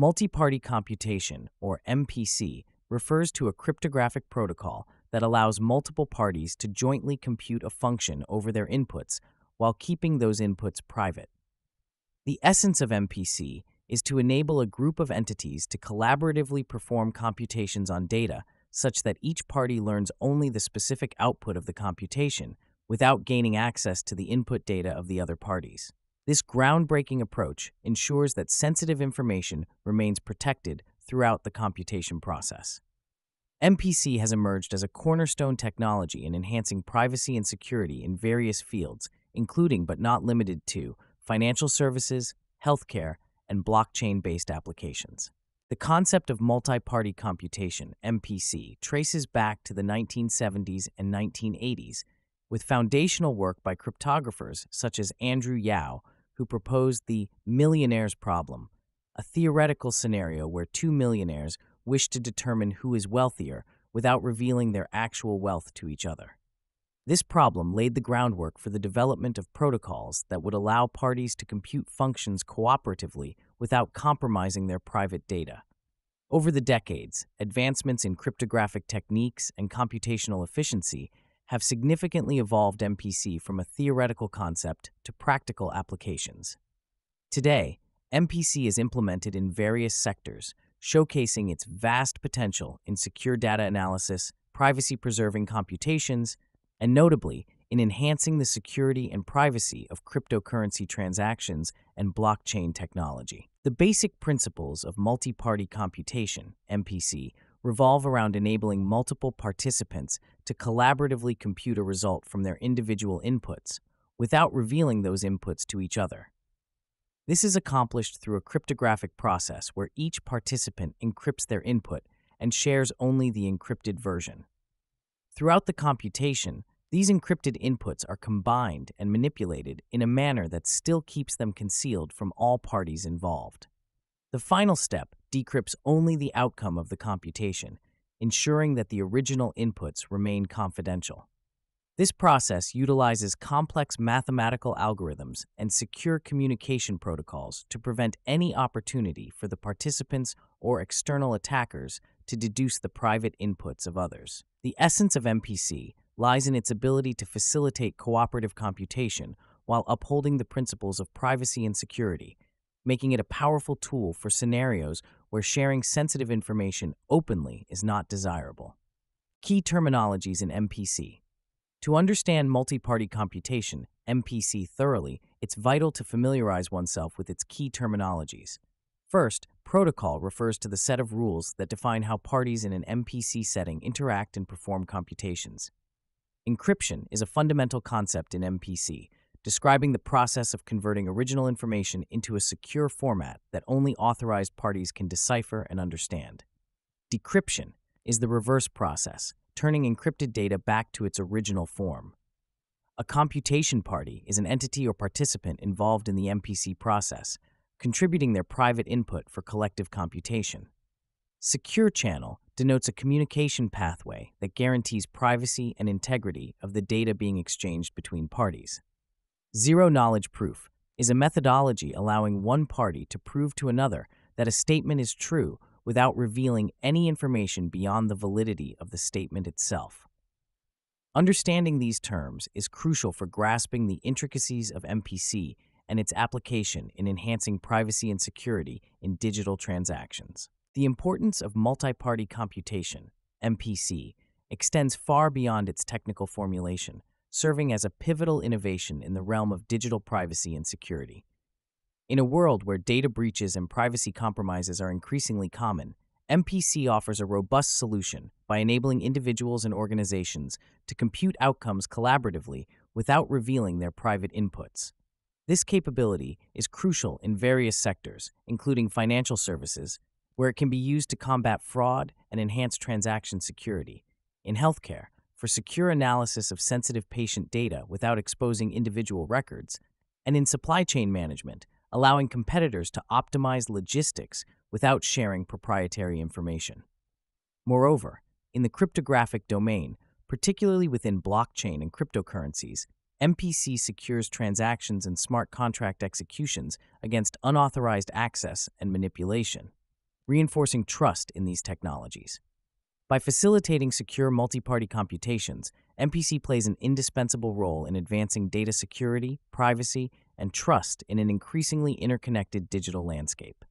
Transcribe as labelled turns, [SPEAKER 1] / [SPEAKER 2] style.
[SPEAKER 1] Multi-party computation, or MPC, refers to a cryptographic protocol that allows multiple parties to jointly compute a function over their inputs while keeping those inputs private. The essence of MPC is to enable a group of entities to collaboratively perform computations on data such that each party learns only the specific output of the computation without gaining access to the input data of the other parties. This groundbreaking approach ensures that sensitive information remains protected throughout the computation process. MPC has emerged as a cornerstone technology in enhancing privacy and security in various fields, including but not limited to financial services, healthcare, and blockchain based applications. The concept of multi party computation, MPC, traces back to the 1970s and 1980s, with foundational work by cryptographers such as Andrew Yao, who proposed the millionaire's problem, a theoretical scenario where two millionaires wish to determine who is wealthier without revealing their actual wealth to each other. This problem laid the groundwork for the development of protocols that would allow parties to compute functions cooperatively without compromising their private data. Over the decades, advancements in cryptographic techniques and computational efficiency have significantly evolved MPC from a theoretical concept to practical applications. Today, MPC is implemented in various sectors, showcasing its vast potential in secure data analysis, privacy preserving computations, and notably, in enhancing the security and privacy of cryptocurrency transactions and blockchain technology. The basic principles of multi party computation, MPC, revolve around enabling multiple participants to collaboratively compute a result from their individual inputs without revealing those inputs to each other. This is accomplished through a cryptographic process where each participant encrypts their input and shares only the encrypted version. Throughout the computation, these encrypted inputs are combined and manipulated in a manner that still keeps them concealed from all parties involved. The final step decrypts only the outcome of the computation, ensuring that the original inputs remain confidential. This process utilizes complex mathematical algorithms and secure communication protocols to prevent any opportunity for the participants or external attackers to deduce the private inputs of others. The essence of MPC lies in its ability to facilitate cooperative computation while upholding the principles of privacy and security, making it a powerful tool for scenarios where sharing sensitive information openly is not desirable. Key terminologies in MPC. To understand multi party computation, MPC, thoroughly, it's vital to familiarize oneself with its key terminologies. First, protocol refers to the set of rules that define how parties in an MPC setting interact and perform computations. Encryption is a fundamental concept in MPC, describing the process of converting original information into a secure format that only authorized parties can decipher and understand. Decryption is the reverse process, turning encrypted data back to its original form. A computation party is an entity or participant involved in the MPC process, contributing their private input for collective computation. Secure channel denotes a communication pathway that guarantees privacy and integrity of the data being exchanged between parties. Zero knowledge proof is a methodology allowing one party to prove to another that a statement is true without revealing any information beyond the validity of the statement itself. Understanding these terms is crucial for grasping the intricacies of MPC and its application in enhancing privacy and security in digital transactions. The importance of multi-party computation, MPC, extends far beyond its technical formulation, serving as a pivotal innovation in the realm of digital privacy and security. In a world where data breaches and privacy compromises are increasingly common, MPC offers a robust solution by enabling individuals and organizations to compute outcomes collaboratively without revealing their private inputs. This capability is crucial in various sectors, including financial services, where it can be used to combat fraud and enhance transaction security. In healthcare, for secure analysis of sensitive patient data without exposing individual records. And in supply chain management, allowing competitors to optimize logistics without sharing proprietary information. Moreover, in the cryptographic domain, particularly within blockchain and cryptocurrencies, MPC secures transactions and smart contract executions against unauthorized access and manipulation. reinforcing trust in these technologies. By facilitating secure multi party computations, MPC plays an indispensable role in advancing data security, privacy, and trust in an increasingly interconnected digital landscape.